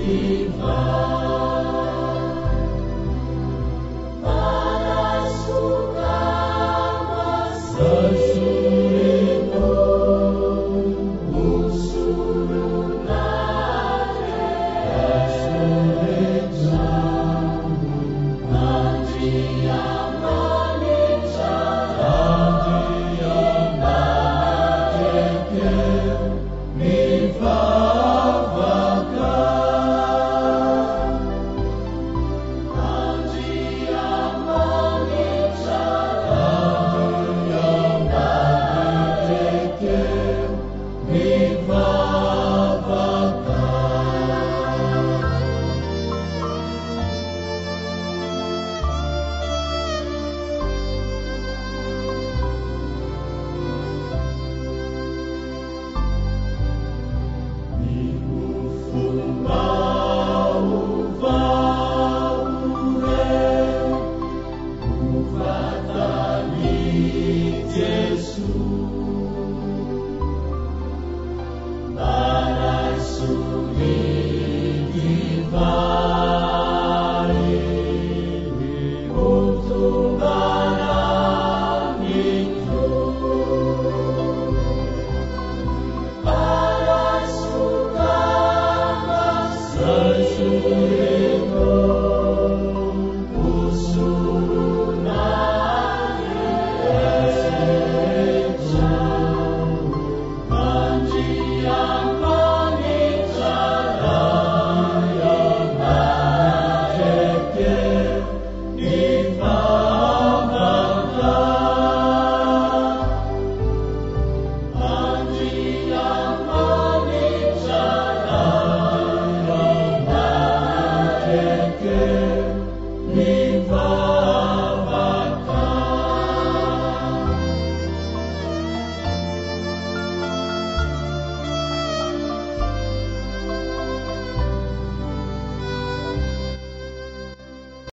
divine.